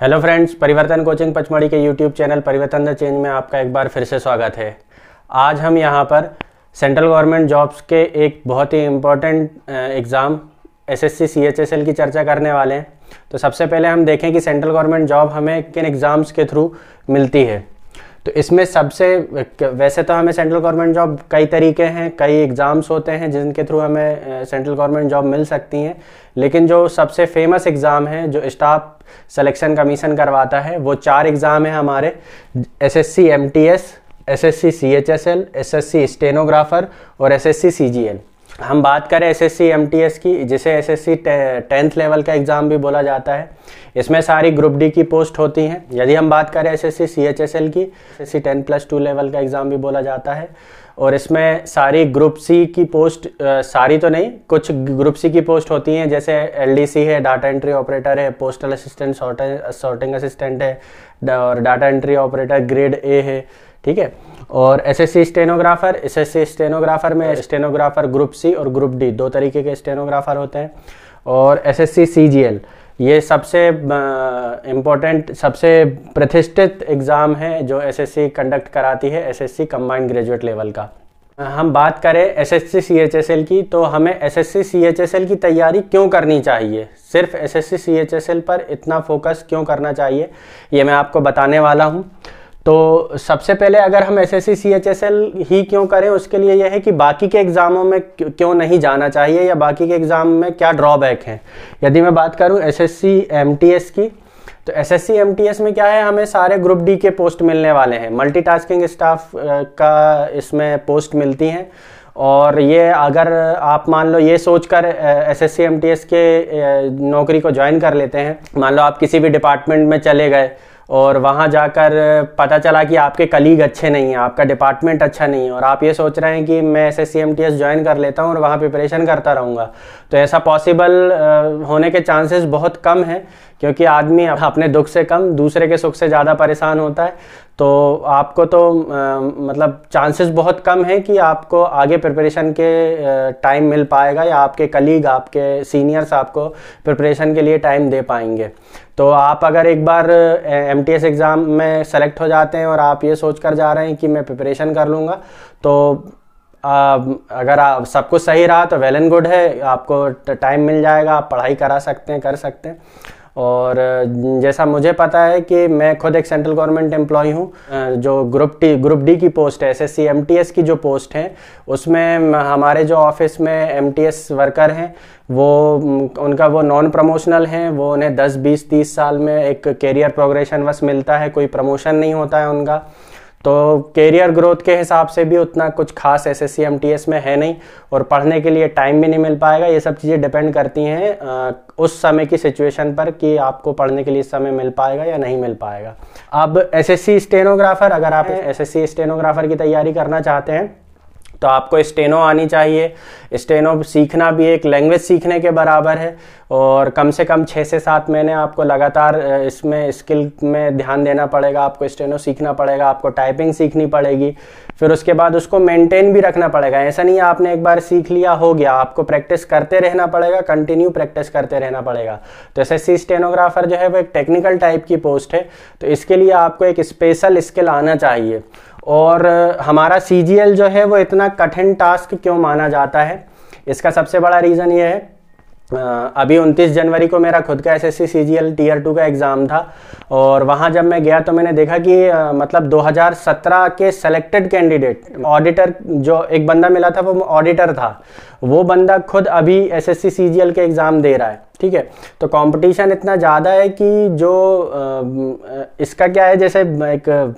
Hello friends, Parivartan coaching Pachmarhi के YouTube channel Parivartan the change में आपका एक बार फिर से स्वागत है। आज हम यहाँ पर सेंट्रल गवर्नमेंट जॉब्स के एक बहुत ही इम्पोर्टेंट एग्ज़ाम एसएससी सीएचएसएल की चर्चा करने वाले हैं। तो सबसे पहले हम देखें कि सेंट्रल गवर्नमेंट जॉब हमें किन एग्ज़ाम्स के थ्रू मिलती है। तो इसमें सबसे, वैसे तो हमें सेंट्रल गवर्नमेंट जॉब कई तरीके हैं, कई एग्ज़ाम्स होते हैं जिनके थ्रू हमें सेंट्रल गवर्नमेंट जॉब मिल सकती हैं। लेकिन जो सबसे फ़ेमस एग्ज़ाम है, जो स्टाफ सिलेक्शन कमीशन करवाता है, वो चार एग्ज़ाम है हमारे। S S C M T S S S C C H S L S S C stenographer और S S C C G CGL हम बात करें एसएससी एमटीएस की जिसे एस एसएससी टेंथ लेवल का एग्ज़ाम भी बोला जाता है। इसमें सारी ग्रुप डी की पोस्ट होती हैं। यदि हम बात करें एसएससी सीएचएसएल की S SSC ten plus two level का एग्ज़ाम भी बोला जाता है। और इसमें सारी ग्रुप सी की पोस्ट आ, सारी तो नहीं कुछ ग्रुप सी की पोस्ट होती हैं। जैसे एलडीसी है डाटा एंट्री ऑपरेटर है पोस्टल असिस्टेंट सॉर्टिंग असिस्टेंट है और data entry operator grade A है। ठीक है? और एसएससी स्टेनोग्राफर एसएससी स्टेनोग्राफर में स्टेनोग्राफर ग्रुप सी और ग्रुप डी दो तरीके के स्टेनोग्राफर होते हैं। और एसएससी सीजीएल ये सबसे इम्पोर्टेंट सबसे प्रतिष्ठित एग्ज़ाम है जो एसएससी कंडक्ट कराती है एसएससी कंबाइंड ग्रेजुएट लेवल का। हम बात करें एसएससी सीएचएसएल की तो हमें एसएससी सीएचएसएल की तैयारी क्यों करनी चाहिए? सिर्फ़ एसएससी सीएचएसएल पर इतना फोकस क्यों करना चाहिए? ये मैं आपको बताने वाला हूँ। तो सबसे पहले अगर हम एस एस सी ही क्यों करें, उसके लिए यह है कि बाकी के एग्ज़ामों में क्यों नहीं जाना चाहिए, या बाकी के एग्ज़ाम में क्या ड्रॉबैक हैं। यदि मैं बात करूँ एस एस की तो एस एस में क्या है, हमें सारे ग्रुप डी के पोस्ट मिलने वाले हैं। मल्टीटास्किंग स्टाफ का इसमें पोस्ट मिलती हैं। और ये अगर आप मान लो ये सोचकर एस एस के नौकरी को ज्वाइन कर लेते हैं। मान लो आप किसी भी डिपार्टमेंट में चले गए और वहाँ जाकर पता चला कि आपके कलीग अच्छे नहीं हैं, आपका डिपार्टमेंट अच्छा नहीं है और आप ये सोच रहे हैं कि मैं एस एस ज्वाइन कर लेता हूँ और वहाँ प्रिपरेशन करता रहूँगा। तो ऐसा पॉसिबल होने के चांसेस बहुत कम हैं। क्योंकि आदमी अपने दुख से कम दूसरे के सुख से ज़्यादा परेशान होता है। तो आपको तो आ, मतलब चांसेस बहुत कम है कि आपको आगे प्रिपरेशन के टाइम मिल पाएगा या आपके कलीग आपके सीनियर्स आपको प्रिपरेशन के लिए टाइम दे पाएँगे। तो आप अगर एक बार एम टी एग्ज़ाम में सेलेक्ट हो जाते हैं और आप ये सोच कर जा रहे हैं कि मैं प्रिपरेशन कर लूँगा तो आ, अगर आप सब कुछ सही रहा तो वेल एंड गुड है। आपको टाइम मिल जाएगा आप पढ़ाई करा सकते हैं कर सकते हैं। और जैसा मुझे पता है कि मैं खुद एक सेंट्रल गवर्नमेंट एम्प्लॉई हूँ जो ग्रुप टी, ग्रुप डी की पोस्ट है S S C M T S की जो पोस्ट है, उसमें हमारे जो ऑफ़िस में एम टी एस वर्कर हैं, वो उनका वो नॉन प्रमोशनल हैं, वो उन्हें 10 20 30 साल में एक करियर प्रोग्रेशन बस मिलता है, कोई प्रमोशन नहीं होता है उनका। तो कैरियर ग्रोथ के हिसाब से भी उतना कुछ खास एस एस में है नहीं और पढ़ने के लिए टाइम भी नहीं मिल पाएगा। ये सब चीज़ें डिपेंड करती हैं उस समय की सिचुएशन पर कि आपको पढ़ने के लिए समय मिल पाएगा या नहीं मिल पाएगा। अब एस एस स्टेनोग्राफर अगर आप एस एस स्टेनोग्राफर की तैयारी करना चाहते हैं तो आपको स्टेनो आनी चाहिए। स्टेनो सीखना भी एक लैंग्वेज सीखने के बराबर है और कम से कम छः से सात महीने आपको लगातार इसमें स्किल में ध्यान देना पड़ेगा, आपको स्टेनो सीखना पड़ेगा, आपको टाइपिंग सीखनी पड़ेगी। फिर उसके बाद उसको मेंटेन भी रखना पड़ेगा। ऐसा नहीं आपने एक बार सीख लिया हो गया, आपको प्रैक्टिस करते रहना पड़ेगा कंटिन्यू प्रैक्टिस करते रहना पड़ेगा। तो एस एस स्टेनोग्राफर जो है वो एक टेक्निकल टाइप की पोस्ट है। तो इसके लिए आपको एक स्पेशल स्किल आना चाहिए। और हमारा सीजीएल जो है वो इतना कठिन टास्क क्यों माना जाता है? इसका सबसे बड़ा रीज़न ये है अभी 29 जनवरी को मेरा खुद का S S C C G L tier two का एग्ज़ाम था और वहाँ जब मैं गया तो मैंने देखा कि मतलब 2017 के सेलेक्टेड कैंडिडेट ऑडिटर जो एक बंदा मिला था वो ऑडिटर था, वो बंदा खुद अभी S S C C G L के एग्ज़ाम दे रहा है, ठीक है? तो कंपटीशन इतना ज़्यादा है कि जो इसका क्या है, जैसे एक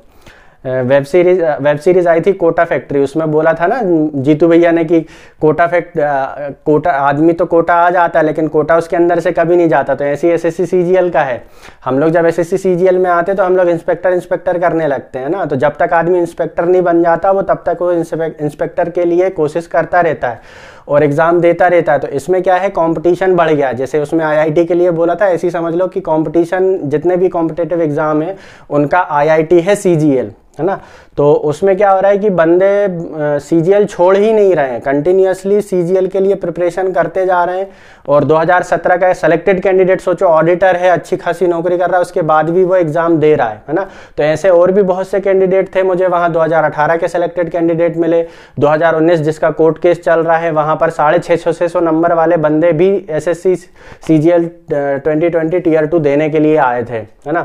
वेब सीरीज़ वेब सीरीज़ आई थी कोटा फैक्ट्री उसमें बोला था ना जीतू भैया ने कि कोटा फैक्ट कोटा, आदमी तो कोटा आ जाता है, लेकिन कोटा उसके अंदर से कभी नहीं जाता तो ऐसी एस एस सी का है। हम लोग जब एस एस सी में आते तो हम लोग इंस्पेक्टर इंस्पेक्टर करने लगते हैं ना तो जब तक आदमी इंस्पेक्टर नहीं बन जाता, वो तब तक वो इंस्पेक्टर के लिए कोशिश करता रहता है। और एग्ज़ाम देता रहता है तो इसमें क्या है कंपटीशन बढ़ गया। जैसे उसमें आईआईटी के लिए बोला था ऐसी समझ लो कि कंपटीशन जितने भी कॉम्पिटेटिव एग्ज़ाम है उनका आईआईटी है सीजीएल है ना? तो उसमें क्या हो रहा है कि बंदे सी uh, छोड़ ही नहीं रहे हैं। कंटिन्यूसली सी के लिए प्रिपरेशन करते जा रहे हैं। और 2017 का सेलेक्टेड कैंडिडेट सोचो ऑडिटर है अच्छी खासी नौकरी कर रहा है उसके बाद भी वो एग्ज़ाम दे रहा है है ना? तो ऐसे और भी बहुत से कैंडिडेट थे मुझे वहाँ। 2018 के सेलेक्टेड कैंडिडेट मिले। 2019 जिसका कोर्ट केस चल रहा है वहाँ पर साढ़े छः सौ छः सौ नंबर वाले बंदे भी S S C C G L twenty twenty tier two देने के लिए आए थे, है ना?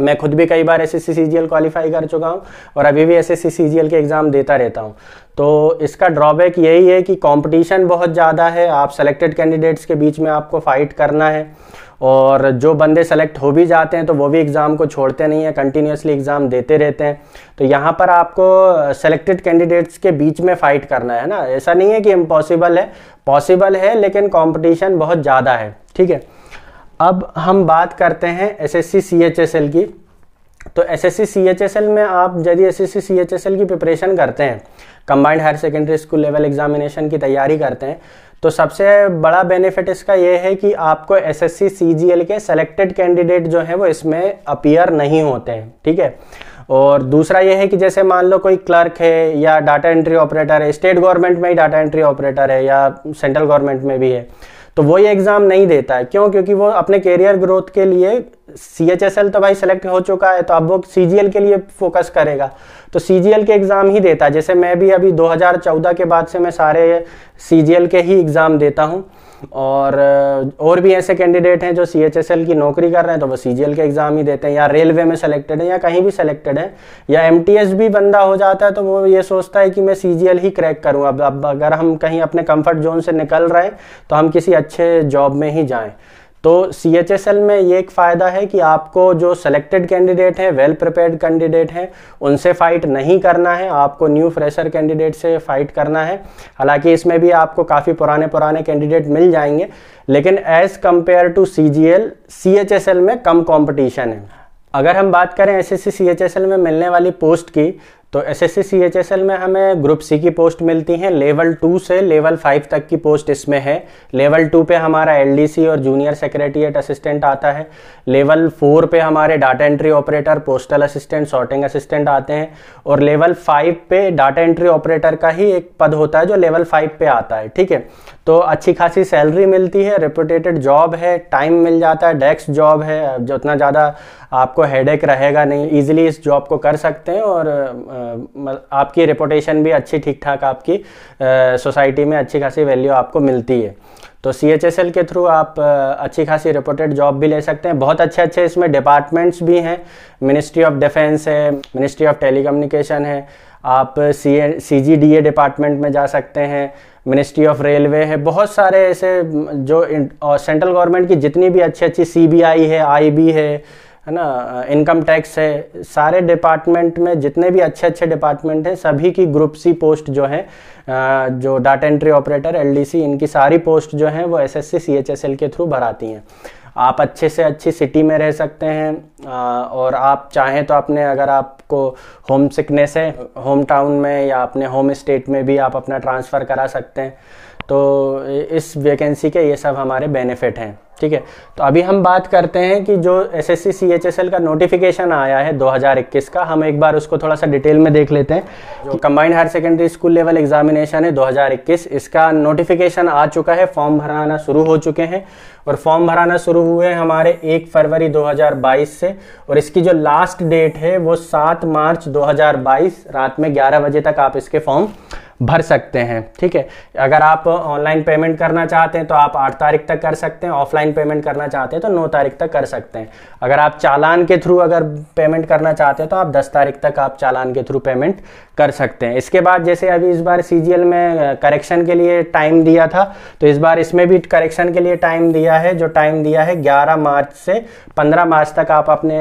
मैं खुद भी कई बार एस एस सी क्वालिफाई कर चुका हूँ और अभी भी एस एस सी के एग्ज़ाम देता रहता हूँ। तो इसका ड्रॉबैक यही है कि कंपटीशन बहुत ज़्यादा है, आप सेलेक्टेड कैंडिडेट्स के बीच में आपको फाइट करना है और जो बंदे सेलेक्ट हो भी जाते हैं तो वो भी एग्ज़ाम को छोड़ते नहीं हैं कंटिन्यूसली एग्ज़ाम देते रहते हैं। तो यहाँ पर आपको सेलेक्टेड कैंडिडेट्स के बीच में फ़ाइट करना है ना? ऐसा नहीं है कि इम्पॉसिबल है। पॉसिबल है, लेकिन कॉम्पिटिशन बहुत ज़्यादा है, ठीक है? अब हम बात करते हैं S S C C H S L की। तो S S C C H S L में आप यदि S S C C H S L की प्रिपरेशन करते हैं combined higher secondary school level examination की तैयारी करते हैं तो सबसे बड़ा बेनिफिट इसका यह है कि आपको S S C C G L के सेलेक्टेड कैंडिडेट जो है वो इसमें अपियर नहीं होते हैं, ठीक है? और दूसरा यह है कि जैसे मान लो कोई क्लर्क है या डाटा एंट्री ऑपरेटर है स्टेट गवर्नमेंट में ही डाटा एंट्री ऑपरेटर है या सेंट्रल गवर्नमेंट में भी है तो वो ये एग्ज़ाम नहीं देता है। क्यों? क्योंकि वो अपने कैरियर ग्रोथ के लिए सी एच एस एल तो भाई सेलेक्ट हो चुका है तो अब वो सी जी एल के लिए फोकस करेगा। तो सी जी एल के एग्ज़ाम ही देता है। जैसे मैं भी अभी 2014 के बाद से मैं सारे सी जी एल के ही एग्ज़ाम देता हूँ। और और भी ऐसे कैंडिडेट हैं जो सी एच एस एल की नौकरी कर रहे हैं तो वो सी जी एल के एग्ज़ाम ही देते हैं, या रेलवे में सेलेक्टेड है, या कहीं भी सेलेक्टेड है, या एम टी एस भी बंदा हो जाता है तो वो ये सोचता है कि मैं सी जी एल ही क्रैक करूँ। अब अब अगर हम कहीं अपने कंफर्ट जोन से निकल रहे हैं तो हम किसी अच्छे जॉब में ही जाएँ। तो सी एच एस एल में ये एक फ़ायदा है कि आपको जो सेलेक्टेड कैंडिडेट हैं वेल प्रिपेयर्ड कैंडिडेट हैं, उनसे फाइट नहीं करना है। आपको न्यू फ्रेशर कैंडिडेट से फाइट करना है। हालाँकि इसमें भी आपको काफ़ी पुराने पुराने कैंडिडेट मिल जाएँगे, लेकिन as compare to C G L C H S L में कम कॉम्पिटिशन है। अगर हम बात करें S S C C H S L में मिलने वाली पोस्ट की तो S S C H S L में हमें ग्रुप सी की पोस्ट मिलती हैं। लेवल टू से लेवल फाइव तक की पोस्ट इसमें है। लेवल टू पे हमारा एल डी सी और जूनियर सेक्रेटरीट असिस्टेंट आता है। लेवल फोर पे हमारे data entry operator postal assistant sorting assistant आते हैं। और लेवल फाइव पे डाटा एंट्री ऑपरेटर का ही एक पद होता है जो लेवल फाइव पे आता है, ठीक है? तो अच्छी खासी सैलरी मिलती है रेपुटेटेड जॉब है टाइम मिल जाता है डेस्क जॉब है जो उतना ज़्यादा आपको हेडेक रहेगा नहीं इजीली इस जॉब को कर सकते हैं और आपकी रिपोटेशन भी अच्छी ठीक ठाक आपकी सोसाइटी में अच्छी खासी वैल्यू आपको मिलती है। तो सी एच एस एल के थ्रू आप अच्छी खासी रिपोर्टेड जॉब भी ले सकते हैं। बहुत अच्छे अच्छे इसमें डिपार्टमेंट्स भी हैं। मिनिस्ट्री ऑफ़ डिफेंस है मिनिस्ट्री ऑफ़ टेलीकम्युनिकेशन है। आप सी ए सी जी डी ए डिपार्टमेंट में जा सकते हैं। मिनिस्ट्री ऑफ़ रेलवे है। बहुत सारे ऐसे, जो सेंट्रल गवर्नमेंट की जितनी भी अच्छी अच्छी सी बी आई है आई बी है है ना इनकम टैक्स है, सारे डिपार्टमेंट में जितने भी अच्छे अच्छे डिपार्टमेंट हैं, सभी की ग्रुप सी पोस्ट जो है जो डाटा एंट्री ऑपरेटर एलडीसी इनकी सारी पोस्ट जो हैं, वो एसएससी सीएचएसएल के थ्रू भराती हैं। आप अच्छे से अच्छी सिटी में रह सकते हैं और आप चाहें तो अपने, अगर आपको होम सिकनेस है होम टाउन में या अपने होम स्टेट में भी आप अपना ट्रांसफ़र करा सकते हैं। तो इस वैकेंसी के ये सब हमारे बेनिफिट हैं। ठीक है? तो अभी हम बात करते हैं कि जो एस एस सी का नोटिफिकेशन आया है 2021 का हम एक बार उसको थोड़ा सा डिटेल में देख लेते हैं। जो combined higher secondary school level examination है 2021 इसका नोटिफिकेशन आ चुका है फॉर्म भराना शुरू हो चुके हैं और फॉर्म भराना शुरू हुए हमारे एक फरवरी 2022 से और इसकी जो लास्ट डेट है वो सात मार्च 2022 रात में ग्यारह बजे तक आप इसके फॉर्म भर सकते हैं, ठीक है? अगर आप ऑनलाइन पेमेंट करना चाहते हैं तो आप आठ तारीख तक कर सकते हैं ऑफलाइन पेमेंट करना चाहते हैं तो नौ तारीख तक कर सकते हैं। अगर आप चालान के थ्रू अगर पेमेंट करना चाहते हैं तो आप दस तारीख तक आप चालान के थ्रू पेमेंट कर सकते हैं। इसके बाद जैसे अभी इस बार सीजीएल में करेक्शन के लिए टाइम दिया था तो इस बार इसमें भी करेक्शन के लिए टाइम दिया है। जो टाइम दिया है, ग्यारह मार्च से पंद्रह मार्च तक आप अपने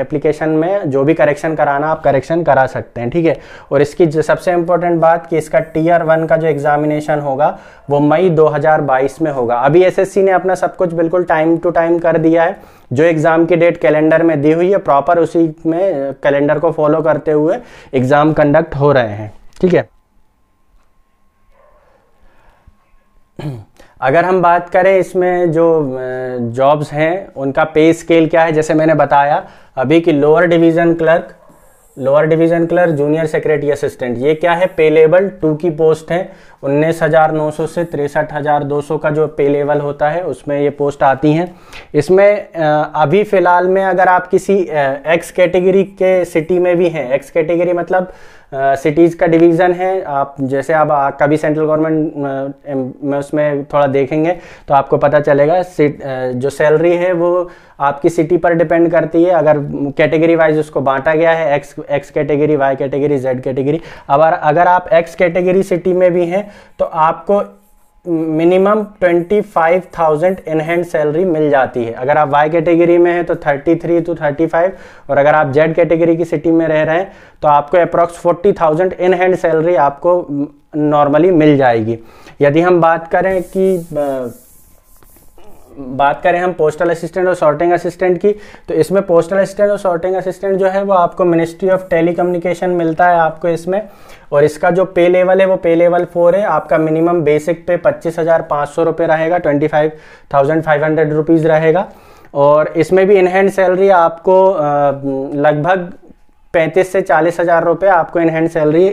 एप्लीकेशन में जो भी करेक्शन कराना, आप करेक्शन करा सकते हैं, ठीक है? और इसकी सबसे इंपॉर्टेंट बात कि इसका टीयर वन का जो एग्जामिनेशन होगा, वो मई 2022 में होगा। अभी एसएससी ने अपना सब कुछ बिल्कुल टाइम टू टाइम कर दिया है। जो एग्ज़ाम की डेट कैलेंडर में दी हुई है प्रॉपर उसी में कैलेंडर को फॉलो करते हुए एग्ज़ाम कंडक्ट हो रहे हैं। ठीक है? अगर हम बात करें इसमें जो जॉब्स हैं, उनका पे स्केल क्या है? जैसे मैंने बताया, अभी कि lower division clerk lower division clerk junior secretary assistant ये क्या है? पेलेबल टू की पोस्ट है उन्नीस हज़ार नौ सौ से तिरसठ हज़ार दो सौ का जो पे लेवल होता है, उसमें ये पोस्ट आती हैं। इसमें अभी फ़िलहाल में अगर आप किसी एक्स कैटेगरी के सिटी में भी हैं एक्स कैटेगरी मतलब सिटीज़ का डिवीज़न है। आप, जैसे आप कभी सेंट्रल गवर्नमेंट में उसमें थोड़ा देखेंगे तो आपको पता चलेगा जो सैलरी है, वो आपकी सिटी पर डिपेंड करती है। अगर कैटेगरी वाइज उसको बांटा गया है X X category Y category Z category अब अगर आप एक्स कैटेगरी सिटी में भी हैं तो आपको minimum twenty five thousand in hand salary मिल जाती है। अगर आप वाई कैटेगरी में हैं तो thirty three to thirty five, और अगर आप जेड कैटेगरी की सिटी में रह रहे हैं तो आपको approx forty thousand in hand salary आपको नॉर्मली मिल जाएगी। यदि हम बात करें कि बात करें हम पोस्टल असिस्टेंट और सॉर्टिंग असिस्टेंट की तो इसमें पोस्टल असिस्टेंट और सॉर्टिंग असिस्टेंट जो है वो आपको मिनिस्ट्री ऑफ़ टेलीकम्युनिकेशन मिलता है आपको इसमें। और इसका जो पे लेवल है वो पे लेवल फोर है। आपका मिनिमम बेसिक पे पच्चीस हज़ार पाँच सौ रुपये रहेगा twenty five thousand five hundred rupees रहेगा। और इसमें भी इन हैंड सैलरी आपको लगभग पैंतीस से चालीस हज़ार रुपये आपको इनहैंड सैलरी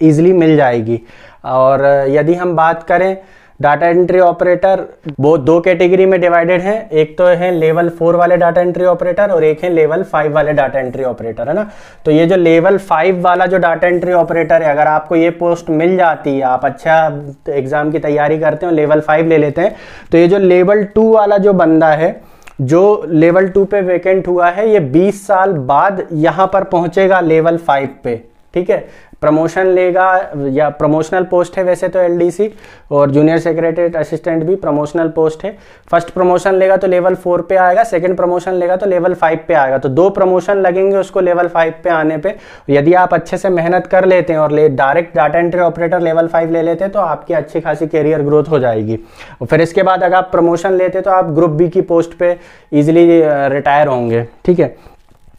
ईजिली मिल जाएगी। और यदि हम बात करें डाटा एंट्री ऑपरेटर वो दो कैटेगरी में डिवाइडेड हैं। एक तो है लेवल फोर वाले डाटा एंट्री ऑपरेटर और एक है लेवल फाइव वाले डाटा एंट्री ऑपरेटर है ना? तो ये जो लेवल फाइव वाला जो डाटा एंट्री ऑपरेटर है, अगर आपको ये पोस्ट मिल जाती है, आप अच्छा एग्ज़ाम की तैयारी करते हो लेवल फाइव ले लेते हैं तो ये जो लेवल टू वाला जो बंदा है, जो लेवल टू पे वेकेंट हुआ है, ये 20 साल बाद यहाँ पर पहुंचेगा लेवल फाइव पे, ठीक है? प्रमोशन लेगा या प्रमोशनल पोस्ट है वैसे तो एलडीसी और जूनियर सेक्रेटरी असिस्टेंट भी प्रमोशनल पोस्ट है। फ़र्स्ट प्रमोशन लेगा तो लेवल फोर पे आएगा सेकंड प्रमोशन लेगा तो लेवल फाइव पे आएगा। तो दो प्रमोशन लगेंगे उसको लेवल फाइव पे आने पे। यदि आप अच्छे से मेहनत कर लेते हैं और ले direct data entry operator level five ले लेते हैं तो आपकी अच्छी खासी कैरियर ग्रोथ हो जाएगी। और फिर इसके बाद अगर आप प्रमोशन लेते तो आप ग्रुप बी की पोस्ट पर ईजिली रिटायर होंगे, ठीक है?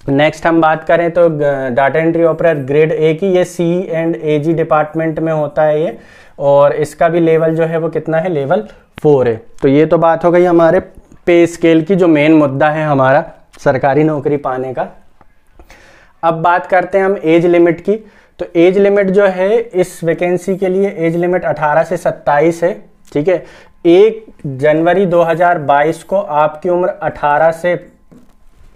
नेक्स्ट हम बात करें तो data entry operator grade A की, ये सी एंड ए जी डिपार्टमेंट में होता है ये, और इसका भी लेवल जो है वो कितना है? लेवल फोर है। तो ये तो बात हो गई हमारे पे स्केल की, जो मेन मुद्दा है हमारा सरकारी नौकरी पाने का। अब बात करते हैं हम एज लिमिट की। तो एज लिमिट जो है, इस वैकेंसी के लिए एज लिमिट 18 से 27 है, ठीक है? एक जनवरी 2022 को आपकी उम्र 18 से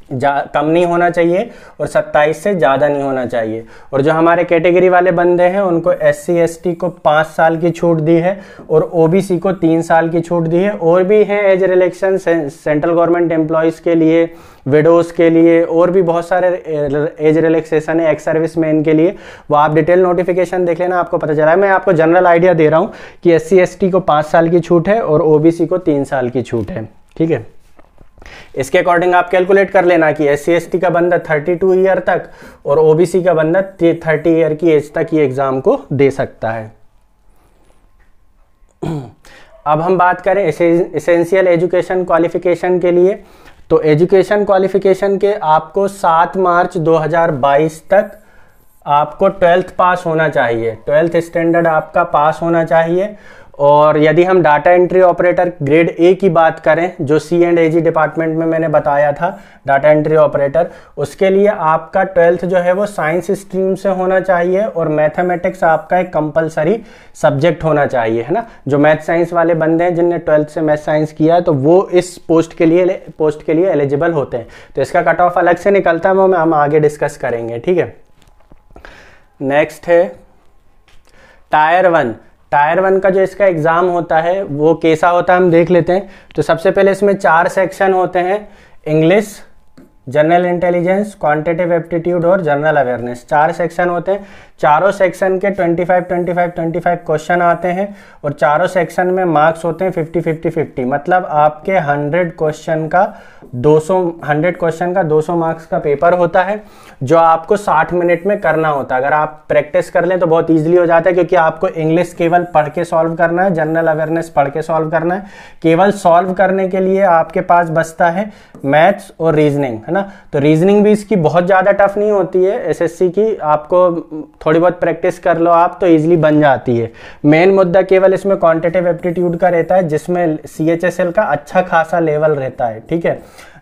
कम नहीं होना चाहिए और 27 से ज़्यादा नहीं होना चाहिए। और जो हमारे कैटेगरी वाले बंदे हैं, उनको एस सी को पाँच साल की छूट दी है और ओबीसी को तीन साल की छूट दी है। और भी हैं age relaxation central government employees के लिए, विडोज़ के लिए, और भी बहुत सारे एज रिलैक्सेशन है एक्स सर्विस मैन के लिए। वो आप डिटेल नोटिफिकेशन देख लेना, आपको पता चला है। मैं आपको जनरल आइडिया दे रहा हूँ कि एस सी को पाँच साल की छूट है और ओबीसी को तीन साल की छूट है। ठीक है? इसके अकॉर्डिंग आप कैलकुलेट कर लेना कि एस सी का बंदा 32 ईयर तक और ओबीसी का बंदा 30 ईयर की एज तक ये एग्ज़ाम को दे सकता है। अब हम बात करें इसेंशियल एजुकेशन क्वालिफिकेशन के लिए। तो एजुकेशन क्वालिफिकेशन के आपको 7 मार्च 2022 तक आपको ट्वेल्थ पास होना चाहिए। ट्वेल्थ स्टैंडर्ड आपका पास होना चाहिए। और यदि हम data entry operator grade A की बात करें, जो सी एंड ए जी डिपार्टमेंट में मैंने बताया था, डाटा एंट्री ऑपरेटर, उसके लिए आपका ट्वेल्थ जो है वो साइंस स्ट्रीम से होना चाहिए और मैथमेटिक्स आपका एक कंपलसरी सब्जेक्ट होना चाहिए, है ना? जो मैथ साइंस वाले बंदे हैं जिनने ट्वेल्थ से मैथ साइंस किया है तो वो इस पोस्ट के लिए पोस्ट के लिए एलिजिबल होते हैं। तो इसका कट ऑफ़ अलग से निकलता है, वो हम आगे डिस्कस करेंगे, ठीक है? नेक्स्ट है टायर वन टायर वन का जो इसका एग्ज़ाम होता है, वो कैसा होता है हम देख लेते हैं। तो सबसे पहले इसमें चार सेक्शन होते हैं English general intelligence quantitative aptitude और जनरल अवेयरनेस चार सेक्शन होते हैं। चारों सेक्शन के 25 25 25 क्वेश्चन आते हैं और चारों सेक्शन में मार्क्स होते हैं 50 50 50 मतलब आपके 100 क्वेश्चन का 200 100 क्वेश्चन का 200 मार्क्स का पेपर होता है, जो आपको 60 मिनट में करना होता है। अगर आप प्रैक्टिस कर लें तो बहुत ईजिली हो जाता है, क्योंकि आपको इंग्लिश केवल पढ़ के सॉल्व करना है जनरल अवेयरनेस पढ़ के सॉल्व करना है। केवल सॉल्व करने के लिए आपके पास बचता है मैथ्स और रीजनिंग है ना? तो रीजनिंग भी इसकी बहुत ज़्यादा टफ नहीं होती है। एसएससी की आपको थोड़ी बहुत प्रैक्टिस कर लो आप तो इजीली बन जाती है। मेन मुद्दा केवल इसमें क्वांटिटिव एप्टीट्यूड का रहता है, जिसमें सी एच एस एल का अच्छा खासा लेवल रहता है, ठीक है?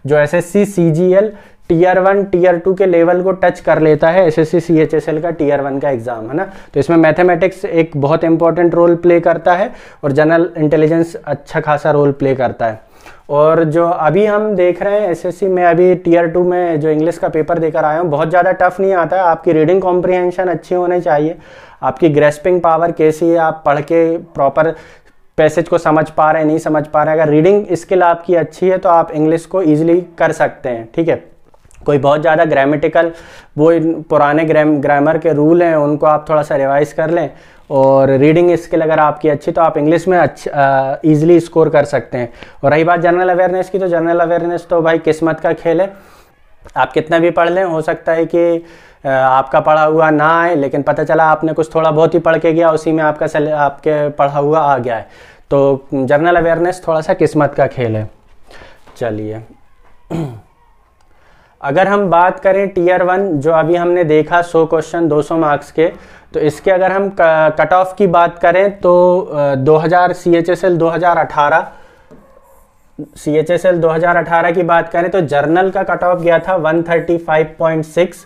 जो S S C C G L tier one tier two के लेवल को टच कर लेता है S S C C H S L का टीयर वन का एग्ज़ाम है ना? तो इसमें मैथमेटिक्स एक बहुत इंपॉर्टेंट रोल प्ले करता है, और जनरल इंटेलिजेंस अच्छा खासा रोल प्ले करता है। और जो अभी हम देख रहे हैं एसएससी में अभी टीयर टू में जो इंग्लिश का पेपर देकर आया हूँ, बहुत ज़्यादा टफ नहीं आता है। आपकी रीडिंग कॉम्प्रीहेंशन अच्छी होनी चाहिए। आपकी ग्रेस्पिंग पावर कैसी है, आप पढ़ के प्रॉपर पैसेज को समझ पा रहे हैं, नहीं समझ पा रहे हैं। अगर रीडिंग स्किल आपकी अच्छी है तो आप इंग्लिश को ईजिली कर सकते हैं, ठीक है? कोई बहुत ज़्यादा ग्रामेटिकल वो पुराने ग्राम ग्रामर के रूल हैं, उनको आप थोड़ा सा रिवाइज कर लें। और रीडिंग स्किल अगर आपकी अच्छी तो आप इंग्लिश में अच्छा ईजिली स्कोर कर सकते हैं। और रही बात जनरल अवेयरनेस की तो जनरल अवेयरनेस तो भाई किस्मत का खेल है। आप कितना भी पढ़ लें हो सकता है कि आपका पढ़ा हुआ ना आए लेकिन पता चला आपने कुछ थोड़ा बहुत ही पढ़ के गया उसी में आपका सल, आपके पढ़ा हुआ आ गया है। तो जनरल अवेयरनेस थोड़ा सा किस्मत का खेल है। चलिए। अगर हम बात करें टीयर वन, जो अभी हमने देखा सौ क्वेश्चन 200 मार्क्स के तो इसके अगर हम कट ऑफ़ की बात करें तो 2000 सी एच एस एल दो हज़ार अठारह सी एच एस एल दो हज़ार अठारह की बात करें तो जर्नल का कट ऑफ़ गया था 135.6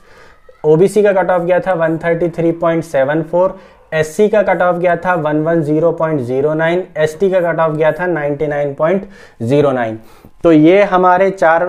ओबीसी का कट ऑफ़ गया था 133.74 एससी का कट ऑफ़ गया था 110.09 एसटी का कट ऑफ़ गया था 99.09 तो ये हमारे चार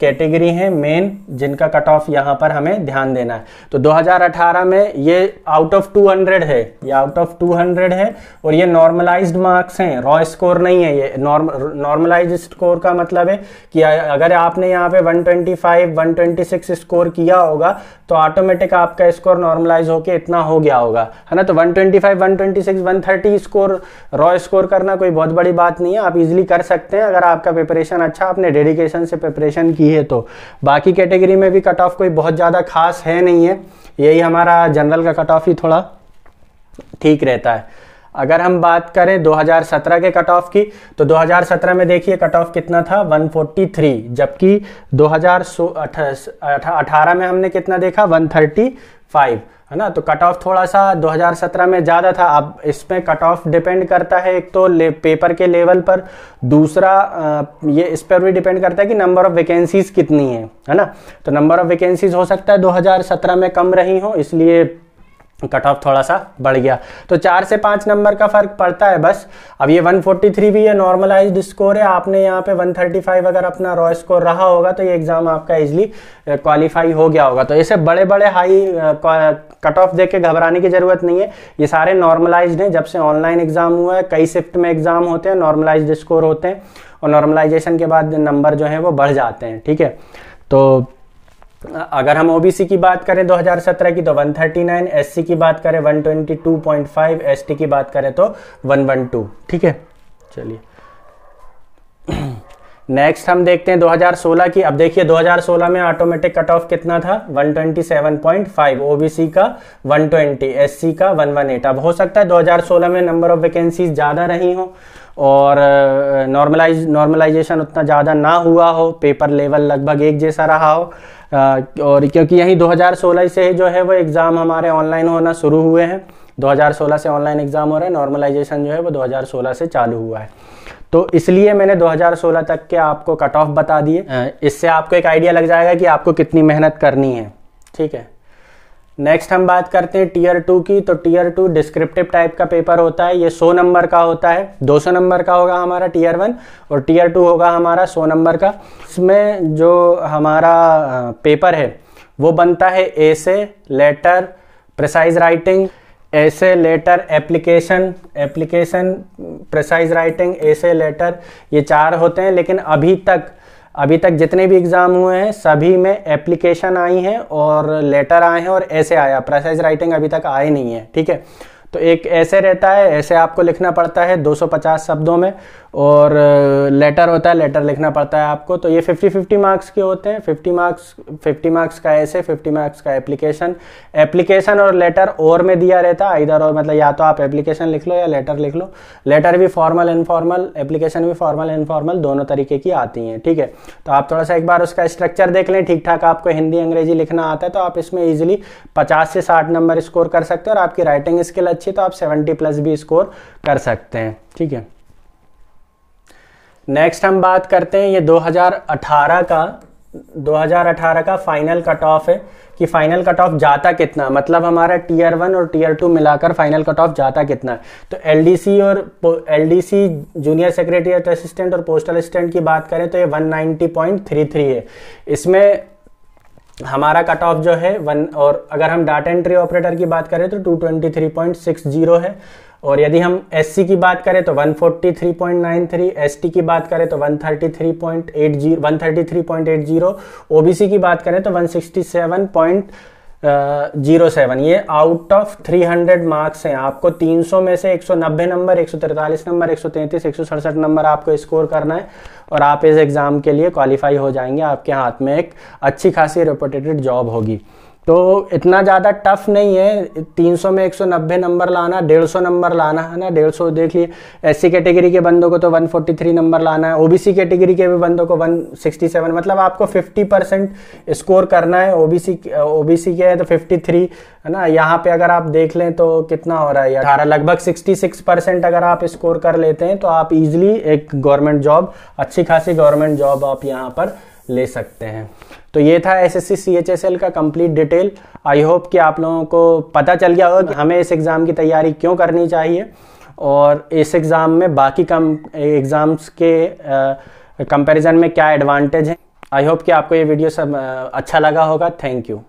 कैटेगरी हैं मेन जिनका कट ऑफ़ यहाँ पर हमें ध्यान देना है। तो 2018 में ये आउट ऑफ़ 200 है। ये आउट ऑफ़ 200 है और ये नॉर्मलाइज्ड मार्क्स हैं। रॉ स्कोर नहीं है ये। नॉर्मलाइज्ड स्कोर का मतलब है कि अगर आपने यहाँ पे 125 126 स्कोर किया होगा तो ऑटोमेटिक आपका स्कोर नॉर्मलाइज होके इतना हो गया होगा। है ना? तो 125 126 130 स्कोर रॉ स्कोर करना कोई बहुत बड़ी बात नहीं है। आप इजिली कर सकते हैं। अगर आपका प्रिपरेशन अच्छा आपने डेडिकेशन से प्रिपरेशन की है तो। बाकी कैटेगरी में भी कट ऑफ़ कोई बहुत ज़्यादा खास है नहीं है। यही हमारा जनरल का कट ऑफ़ ही थोड़ा ठीक रहता है। अगर हम बात करें 2017 के कट ऑफ़ की तो 2017 में देखिए कट ऑफ़ कितना था? 143 जबकि 2018 में हमने कितना देखा? 135 है ना? तो कट ऑफ़ थोड़ा सा 2017 में ज़्यादा था। अब इसमें कट ऑफ़ डिपेंड करता है एक तो पेपर के लेवल पर। दूसरा ये इस पर भी डिपेंड करता है कि नंबर ऑफ़ वैकेंसीज कितनी है है ना? तो नंबर ऑफ़ वैकेंसीज हो सकता है 2017 में कम रही हो, इसलिए कट ऑफ़ थोड़ा सा बढ़ गया। तो चार से पाँच नंबर का फ़र्क पड़ता है बस। अब ये 143 भी है नॉर्मलाइज्ड स्कोर है। आपने यहाँ पे 135 अगर अपना रॉ स्कोर रहा होगा तो ये एग्ज़ाम आपका इजिली क्वालिफाई हो गया होगा। तो ऐसे बड़े बड़े हाई कट ऑफ़ देख के घबराने की ज़रूरत नहीं है। ये सारे नॉर्मलाइज्ड हैं। जब से ऑनलाइन एग्ज़ाम हुआ है, कई शिफ्ट में एग्ज़ाम होते हैं नॉर्मलाइज्ड स्कोर होते हैं और नॉर्मलाइजेशन के बाद नंबर जो है वो बढ़ जाते हैं, ठीक है? तो अगर हम ओबीसी की बात करें 2017 की तो 139 एससी की बात करें 122.5 एसटी की बात करें तो 112 ठीक है? चलिए। नेक्स्ट हम देखते हैं 2016 की। अब देखिए 2016 में ऑटोमेटिक कट ऑफ़ कितना था? 127.5 ओबीसी का 120 एससी का 118 अब हो सकता है 2016 में नंबर ऑफ़ वैकेंसीज ज़्यादा रही हो। और नॉर्मलाइज नॉर्मलाइजेशन उतना ज़्यादा ना हुआ हो पेपर लेवल लगभग एक जैसा रहा हो। और क्योंकि यही 2016 से ही जो है वो एग्ज़ाम हमारे ऑनलाइन होना शुरू हुए हैं। 2016 से ऑनलाइन एग्ज़ाम हो रहा है नॉर्मलाइजेशन जो है वो 2016 से चालू हुआ है। तो इसलिए मैंने 2016 तक के आपको कट ऑफ़ बता दिए। इससे आपको एक आइडिया लग जाएगा कि आपको कितनी मेहनत करनी है। ठीक है? नेक्स्ट हम बात करते हैं टीयर टू की तो टीयर टू डिस्क्रिप्टिव टाइप का पेपर होता है, ये 100 नंबर का होता है। 200 नंबर का होगा हमारा टीयर वन और टीयर टू होगा हमारा 100 नंबर का। इसमें जो हमारा पेपर है, वो बनता है essay letter precise writing essay letter application application precise writing essay letter ये चार होते हैं, लेकिन अभी तक अभी तक जितने भी एग्ज़ाम हुए हैं, सभी में एप्लीकेशन आई हैं और लेटर आए हैं और ऐसे आया। प्रेसाइज राइटिंग अभी तक आए नहीं है, ठीक है? तो एक ऐसे रहता है, ऐसे आपको लिखना पड़ता है 250 शब्दों में। और लेटर होता है लेटर लिखना पड़ता है आपको तो ये 50 50 मार्क्स के होते हैं। 50 मार्क्स 50 मार्क्स का ऐसे 50 मार्क्स का एप्लीकेशन एप्लीकेशन और लेटर और में दिया रहता है इधर और मतलब या तो आप एप्लीकेशन लिख लो या लेटर लिख लो। लेटर भी फॉर्मल इनफॉर्मल एप्लीकेशन भी फॉर्मल इनफॉर्मल दोनों तरीके की आती हैं, ठीक है? तो आप थोड़ा सा एक बार उसका स्ट्रक्चर देख लें ठीक ठाक आपको हिंदी, अंग्रेज़ी लिखना आता है तो आप इसमें ईजिली पचास से साठ नंबर स्कोर कर सकते हैं और आपकी राइटिंग स्किल अच्छी तो आप सेवेंटी प्लस भी स्कोर कर सकते हैं, ठीक है? नेक्स्ट हम बात करते हैं ये 2018 का 2018 का फाइनल कट ऑफ़ है कि फाइनल कट ऑफ़ जाता कितना? मतलब हमारा टीयर वन और टीयर टू मिलाकर फाइनल कट ऑफ़ जाता कितना? तो एलडीसी और एलडीसी जूनियर सेक्रेटरीट असिस्टेंट और पोस्टल असिस्टेंट की बात करें तो ये 190.33 है। इसमें हमारा कट ऑफ़ जो है वन, और अगर हम डाटा एंट्री ऑपरेटर की बात करें तो 223.60 है। और यदि हम एससी की बात करें तो 143.93 एसटी की बात करें तो 133.80 133.80 ओबीसी की बात करें तो 167.07 ये आउट ऑफ़ 300 मार्क्स हैं। आपको 300 में से 190 नंबर 143 नंबर 133 167 नंबर आपको स्कोर करना है और आप इस एग्ज़ाम के लिए क्वालिफाई हो जाएँगे। आपके हाथ में एक अच्छी खासी रिपोर्टेटेड जॉब होगी। तो इतना ज़्यादा टफ नहीं है। 300 में 190 नंबर लाना 150 नंबर लाना, है ना? 150 देख लिए। एससी कैटेगरी के बंदों को तो 143 नंबर लाना है। ओबीसी कैटेगरी के भी बंदों को 167 मतलब आपको 50 परसेंट स्कोर करना है। ओबीसी ओबीसी के है तो 53 है ना? यहाँ पे अगर आप देख लें तो कितना हो रहा है अठारह, लगभग 66 परसेंट अगर आप स्कोर कर लेते हैं तो आप इजिली एक गवर्नमेंट जॉब अच्छी खासी गवर्नमेंट जॉब आप यहाँ पर ले सकते हैं। तो ये था S S C C H S L का कंप्लीट डिटेल आई होप कि आप लोगों को पता चल गया होगा कि हमें इस एग्ज़ाम की तैयारी क्यों करनी चाहिए। और इस एग्ज़ाम में बाकी कम एग्ज़ाम्स के कंपैरिजन में क्या एडवांटेज हैं। आई होप कि आपको ये वीडियो सब अच्छा लगा होगा। Thank you